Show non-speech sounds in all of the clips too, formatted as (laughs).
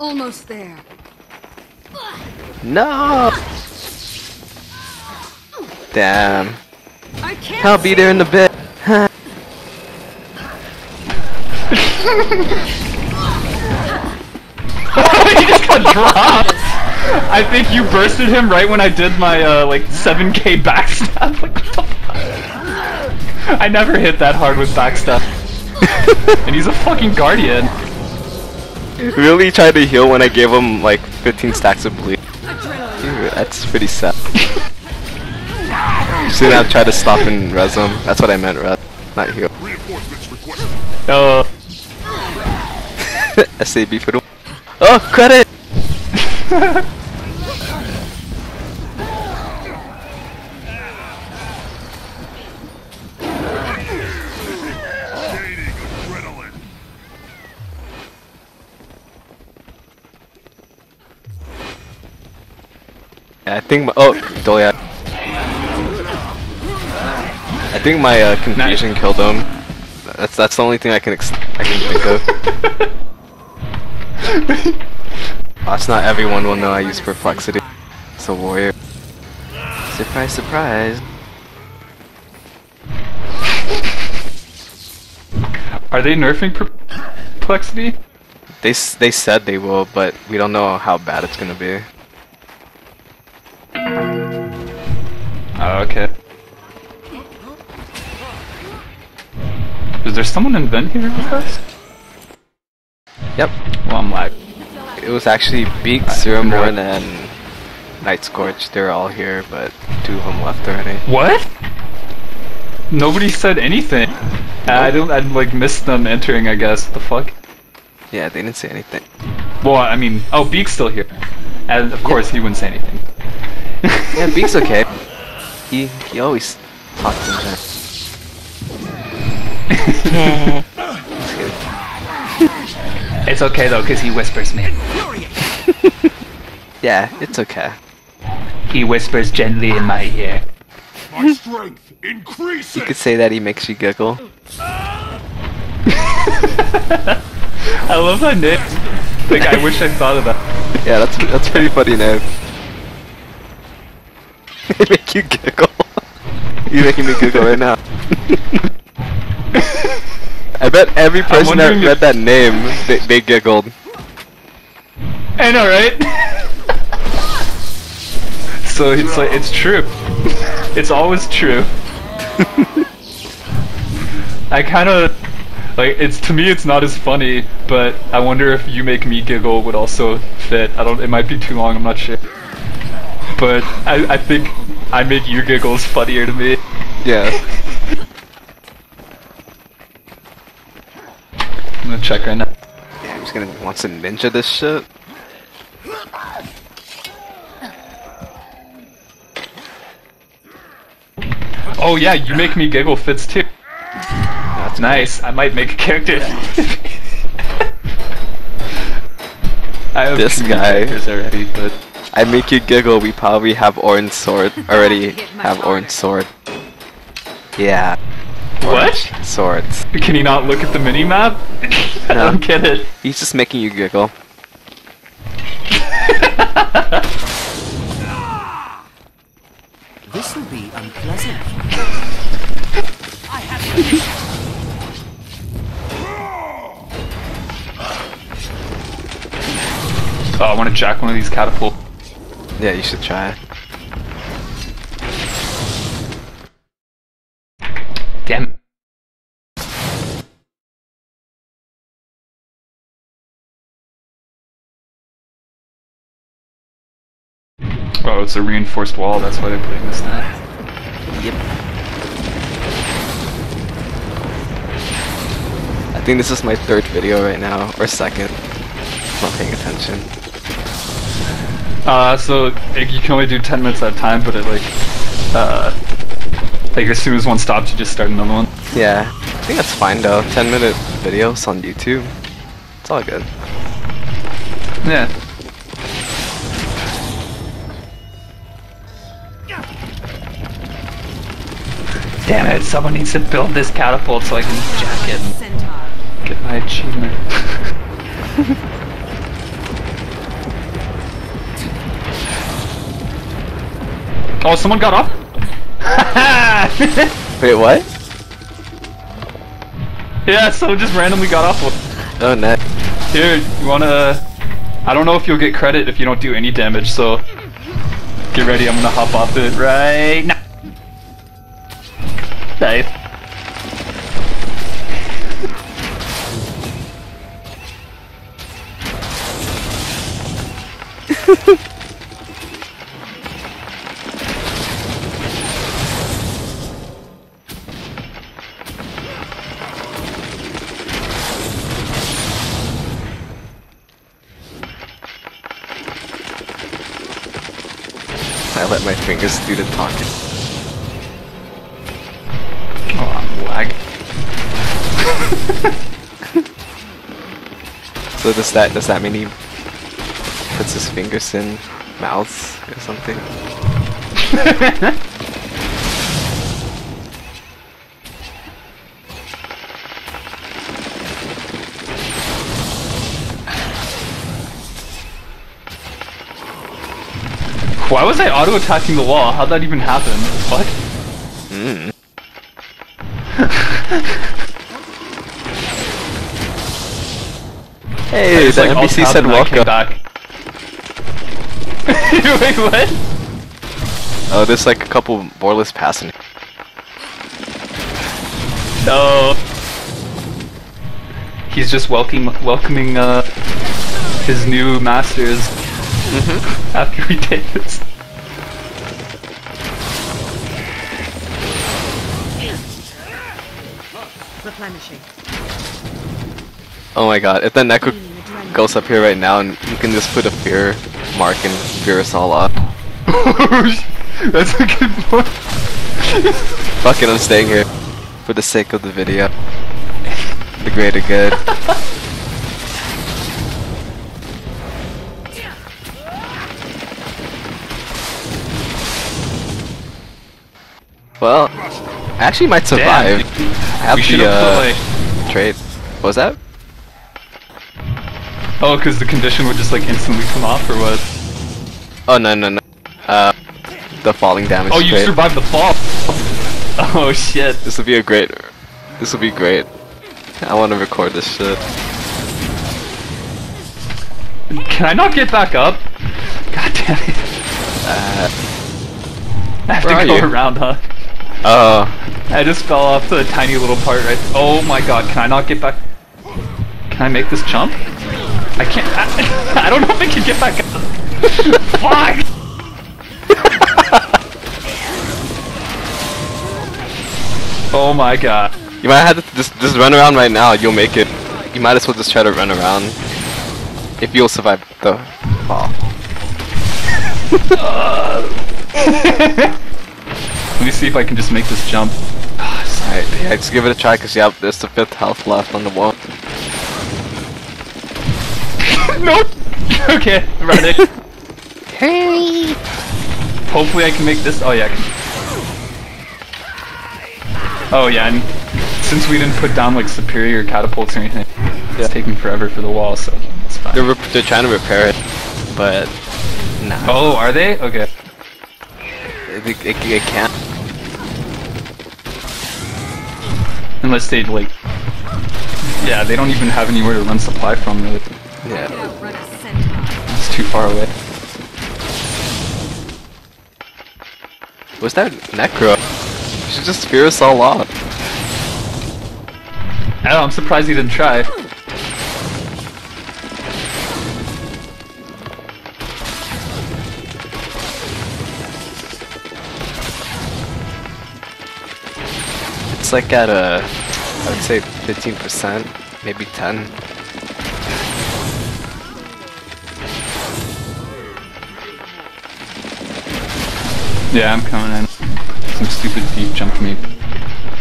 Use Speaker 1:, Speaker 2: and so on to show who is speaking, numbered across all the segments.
Speaker 1: Almost there.
Speaker 2: No! Damn.
Speaker 1: I can't.
Speaker 2: I'll be there in a bit. (laughs)
Speaker 3: he just got dropped. I think you bursted him right when I did my uh, like 7k backstab. (laughs) Like, what the fuck? I never hit that hard with backstab. (laughs) and he's a fucking guardian.
Speaker 2: Really tried to heal when I gave him like 15 stacks of bleed. Dude, that's pretty sad. Soon I'll try to stop and res him. That's what I meant, res. Not heal.
Speaker 3: Uh, (laughs)
Speaker 2: SAB for the. Oh, credit! (laughs) I think my, oh, Doya. I think my uh, confusion killed him. That's that's the only thing I can ex I can think of. (laughs) That's not everyone will know I use perplexity. It's a warrior. Surprise, surprise.
Speaker 3: are they nerfing perplexity?
Speaker 2: They s- they said they will, but we don't know how bad it's gonna be.
Speaker 3: Oh, okay. Is there someone in vent here with us?
Speaker 2: Yep.
Speaker 3: Well, I'm like,
Speaker 2: It was actually Beak, Ceramorn, and Night Scorch. They're all here, but two of them left already.
Speaker 3: what? Nobody said anything. I don't. I like missed them entering. I guess. The fuck.
Speaker 2: Yeah, they didn't say anything.
Speaker 3: Well, I mean, oh, Beak's still here, and of course he wouldn't say anything.
Speaker 2: Yeah, Beak's okay. (laughs) He he always talks in there. (laughs)
Speaker 3: It's okay though, cause he whispers me. (laughs)
Speaker 2: Yeah, it's okay.
Speaker 3: He whispers gently in my ear.
Speaker 4: My strength increases.
Speaker 2: You could say that he makes you giggle. (laughs)
Speaker 3: I love that name. Like, I wish I thought of that.
Speaker 2: Yeah, that's that's pretty funny name. They make you giggle. You're making me giggle right now. I bet every person that read that name, they, they giggled.
Speaker 3: I know, right? (laughs) so it's like it's true. It's always true. (laughs) I kind of like it's to me it's not as funny, but I wonder if you make me giggle would also fit. I don't. It might be too long. I'm not sure. But I, I think I make you giggles funnier to me.
Speaker 2: Yeah.
Speaker 3: I'm gonna check right now.
Speaker 2: Yeah, he's gonna wants to ninja this shit.
Speaker 3: Oh yeah, you make me giggle fits too.
Speaker 2: That's
Speaker 3: Nice. I might make a character. (laughs) I have
Speaker 2: This guy.
Speaker 3: characters already, but
Speaker 2: I make you giggle. We probably have orange sword (laughs) already. Have orange sword. Yeah,
Speaker 3: what?
Speaker 2: swords.
Speaker 3: Can he not look at the mini map? (laughs) I
Speaker 2: No.
Speaker 3: don't get it.
Speaker 2: He's just making you giggle.
Speaker 5: This will be unpleasant.
Speaker 3: I have Oh, I want to jack one of these catapult.
Speaker 2: Yeah, you should try.
Speaker 3: Damn. it. Oh, it's a reinforced wall. That's why they're putting this there.
Speaker 2: Yep. I think this is my third video right now, or second. I'm not paying attention.
Speaker 3: Uh, so like, you can only do 10 minutes at a time, but it like, uh, like as soon as one stops, you just start another one.
Speaker 2: Yeah, I think that's fine though. 10 minute videos on YouTube. It's all good.
Speaker 3: Yeah. Damn it, someone needs to build this catapult so I can jack it and get my achievement. (laughs) Oh, someone got off. (laughs)
Speaker 2: Wait, what?
Speaker 3: yeah, someone just randomly got off.
Speaker 2: Oh, net.
Speaker 3: Here, you wanna? I don't know if you'll get credit if you don't do any damage. So get ready. I'm gonna hop off it right now.
Speaker 2: Let my fingers do the talking.
Speaker 3: Oh, I'm lag.
Speaker 2: So does that does that mean he puts his fingers in mouths or something? (laughs)
Speaker 3: Why was I auto attacking the wall? How'd that even happen? What?
Speaker 2: Mm. (laughs) Hey,
Speaker 3: It's
Speaker 2: the
Speaker 3: like, alt
Speaker 2: NPC
Speaker 3: tab
Speaker 2: said
Speaker 3: and I came
Speaker 2: welcome.
Speaker 3: back. (laughs) Wait, what?
Speaker 2: Oh, there's like a couple Borlis passing.
Speaker 3: No. He's just welcoming welcoming uh his new masters Mm-hmm. (laughs) after we did this.
Speaker 1: Replenishing.
Speaker 2: Oh my god, if the Necro goes up here right now and you can just put a fear mark and fear us all up.
Speaker 3: That's a good point.
Speaker 2: Fuck it, I'm staying here. For the sake of the video. The greater good. (laughs) Well, I actually might survive.
Speaker 3: Damn,
Speaker 2: I have the uh, trade. What was that?
Speaker 3: oh, because the condition would just like instantly come off or what?
Speaker 2: Oh no no no. Uh, the falling damage
Speaker 3: Oh, you
Speaker 2: trade.
Speaker 3: survived the fall. (laughs) Oh shit.
Speaker 2: This will be a great. This will be great. I want to record this shit.
Speaker 3: Can I not get back up? God damn it.
Speaker 2: Uh,
Speaker 3: I have to go
Speaker 2: you?
Speaker 3: around, huh?
Speaker 2: Oh,
Speaker 3: I just fell off to a tiny little part right. Oh my god, can I not get back? Can I make this jump? I can't. I, (laughs) I don't know if I can get back up. (laughs) Fuck! (laughs) oh my god.
Speaker 2: you might have to just just run around right now. You'll make it. You might as well just try to run around. If you'll survive the fall.
Speaker 3: Let me see if I can just make this jump.
Speaker 2: Alright, yeah, just give it a try because yeah, there's the fifth health left on the wall. (laughs)
Speaker 3: nope. okay, running. (laughs) Hey. Hopefully I can make this. Oh yeah. Oh yeah, and since we didn't put down like superior catapults or anything, it's taking forever for the wall, so it's fine.
Speaker 2: They're they're trying to repair it, but nah,
Speaker 3: Oh, are they? Okay.
Speaker 2: it, it, it can't.
Speaker 3: Unless they like. Yeah, they don't even have anywhere to run supply from. Really,
Speaker 2: Yeah.
Speaker 3: It's too far away.
Speaker 2: What's that necro? You should just fear us all off.
Speaker 3: I don't know, I'm surprised he didn't try.
Speaker 2: It's like at a, I would say 15%, maybe 10.
Speaker 3: Yeah, I'm coming in. Some stupid thief jumped me.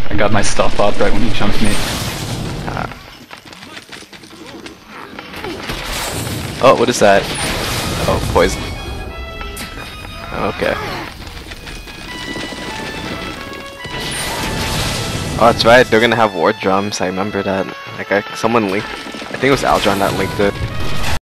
Speaker 3: I got my stuff up right when he jumped me. Ah.
Speaker 2: Oh, what is that? Oh, poison. Okay. Oh, that's right. They're gonna have war drums. I remember that. Like, I, someone linked. I think it was Aldron that linked it.